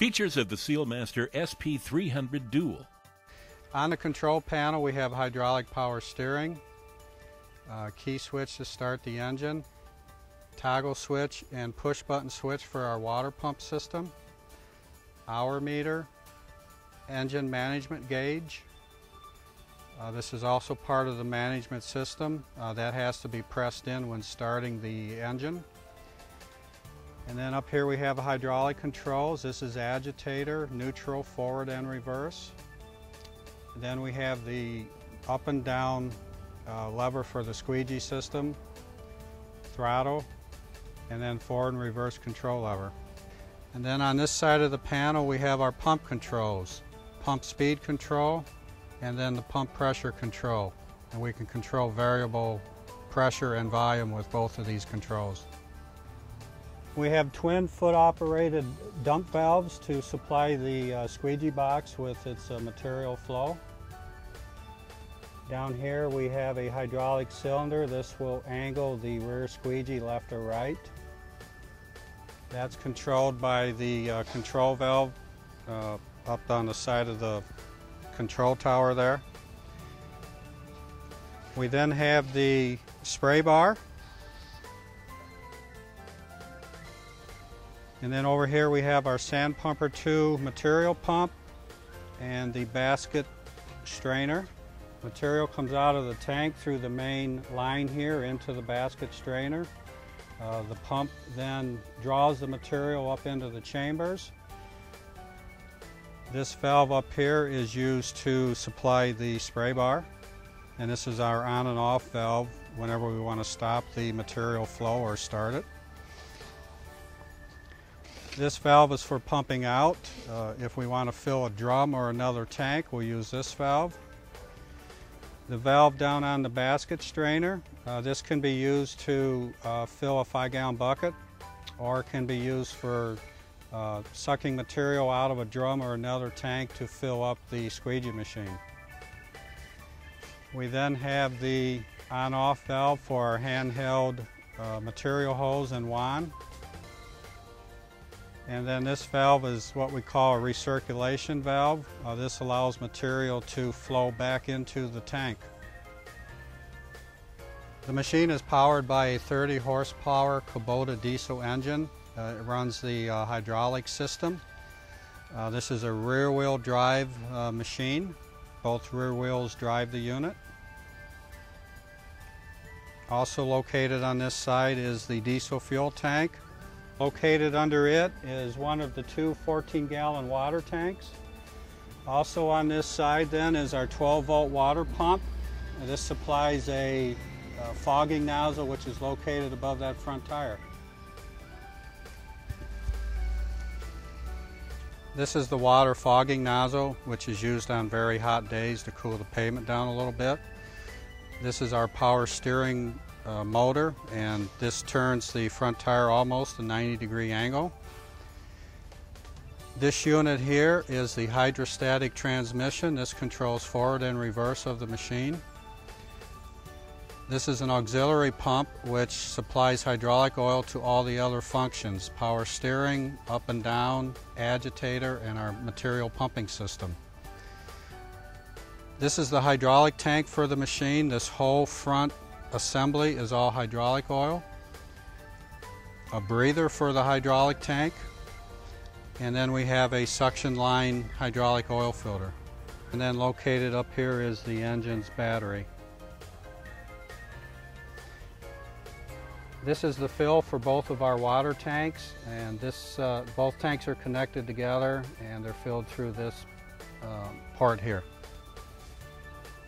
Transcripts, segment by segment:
Features of the Sealmaster SP300 Dual. On the control panel we have hydraulic power steering, uh, key switch to start the engine, toggle switch and push button switch for our water pump system, hour meter, engine management gauge. Uh, this is also part of the management system. Uh, that has to be pressed in when starting the engine. And then up here we have hydraulic controls. This is agitator, neutral, forward and reverse. And then we have the up and down uh, lever for the squeegee system, throttle, and then forward and reverse control lever. And then on this side of the panel we have our pump controls, pump speed control, and then the pump pressure control. And we can control variable pressure and volume with both of these controls. We have twin foot operated dump valves to supply the uh, squeegee box with its uh, material flow. Down here we have a hydraulic cylinder. This will angle the rear squeegee left or right. That's controlled by the uh, control valve uh, up on the side of the control tower there. We then have the spray bar And then over here we have our Sand Pumper 2 material pump and the basket strainer. Material comes out of the tank through the main line here into the basket strainer. Uh, the pump then draws the material up into the chambers. This valve up here is used to supply the spray bar and this is our on and off valve whenever we want to stop the material flow or start it. This valve is for pumping out. Uh, if we want to fill a drum or another tank, we'll use this valve. The valve down on the basket strainer, uh, this can be used to uh, fill a five gallon bucket or can be used for uh, sucking material out of a drum or another tank to fill up the squeegee machine. We then have the on-off valve for our handheld uh, material hose and wand. And then this valve is what we call a recirculation valve. Uh, this allows material to flow back into the tank. The machine is powered by a 30 horsepower Kubota diesel engine. Uh, it runs the uh, hydraulic system. Uh, this is a rear wheel drive uh, machine. Both rear wheels drive the unit. Also located on this side is the diesel fuel tank. Located under it is one of the two 14 gallon water tanks. Also on this side then is our 12 volt water pump. This supplies a, a fogging nozzle which is located above that front tire. This is the water fogging nozzle which is used on very hot days to cool the pavement down a little bit. This is our power steering uh, motor and this turns the front tire almost a 90 degree angle. This unit here is the hydrostatic transmission. This controls forward and reverse of the machine. This is an auxiliary pump which supplies hydraulic oil to all the other functions, power steering, up and down, agitator, and our material pumping system. This is the hydraulic tank for the machine. This whole front assembly is all hydraulic oil, a breather for the hydraulic tank, and then we have a suction line hydraulic oil filter. And then located up here is the engine's battery. This is the fill for both of our water tanks and this uh, both tanks are connected together and they're filled through this um, part here.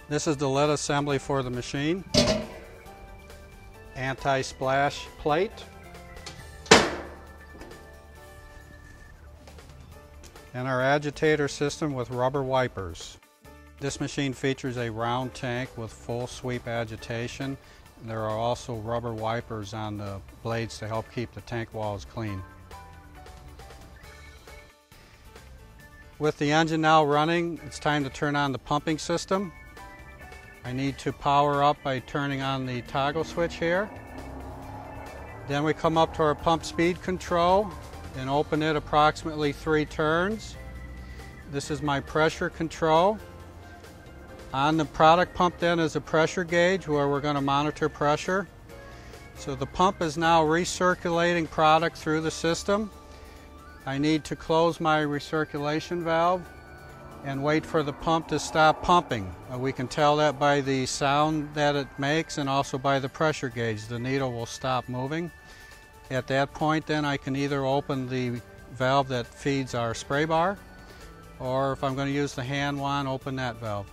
This is the lead assembly for the machine anti-splash plate. And our agitator system with rubber wipers. This machine features a round tank with full sweep agitation. There are also rubber wipers on the blades to help keep the tank walls clean. With the engine now running, it's time to turn on the pumping system. I need to power up by turning on the toggle switch here. Then we come up to our pump speed control and open it approximately three turns. This is my pressure control. On the product pump then is a pressure gauge where we're going to monitor pressure. So the pump is now recirculating product through the system. I need to close my recirculation valve and wait for the pump to stop pumping. Uh, we can tell that by the sound that it makes and also by the pressure gauge. The needle will stop moving. At that point then I can either open the valve that feeds our spray bar or if I'm going to use the hand wand, open that valve.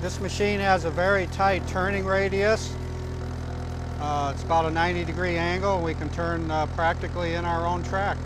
This machine has a very tight turning radius. Uh, it's about a 90 degree angle. We can turn uh, practically in our own track.